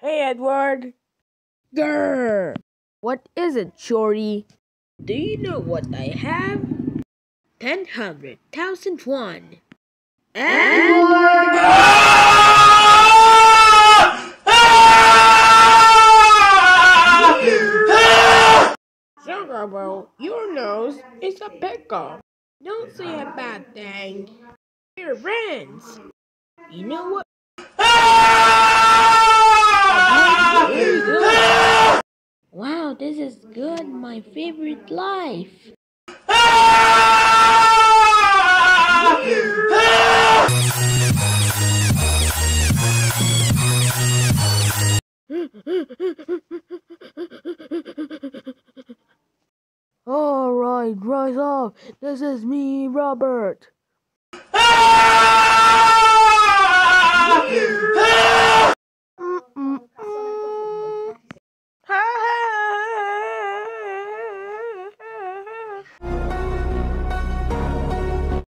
Hey, Edward. Grr! What is it, Shorty? Do you know what I have? Ten hundred thousand one. Edward! Sugarbo, your nose is a pickle. Don't say a bad thing. We're friends. You know what? This is good. My favorite life. Alright, rise up. This is me, Robert.